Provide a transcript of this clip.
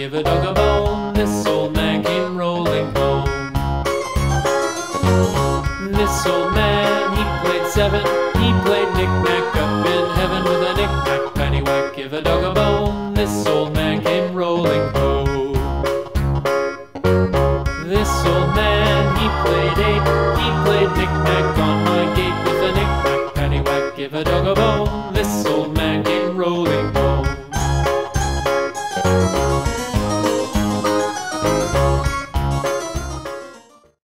give a dog a bone. This old man came rolling home. This old man, he played seven. He played knick-knack up in heaven with a knick-knack pennywhack. Give a dog a bone. This old man came rolling home. This old man, he played eight. He played knick-knack on my gate with a knick-knack pennywhack. Give a dog a bone.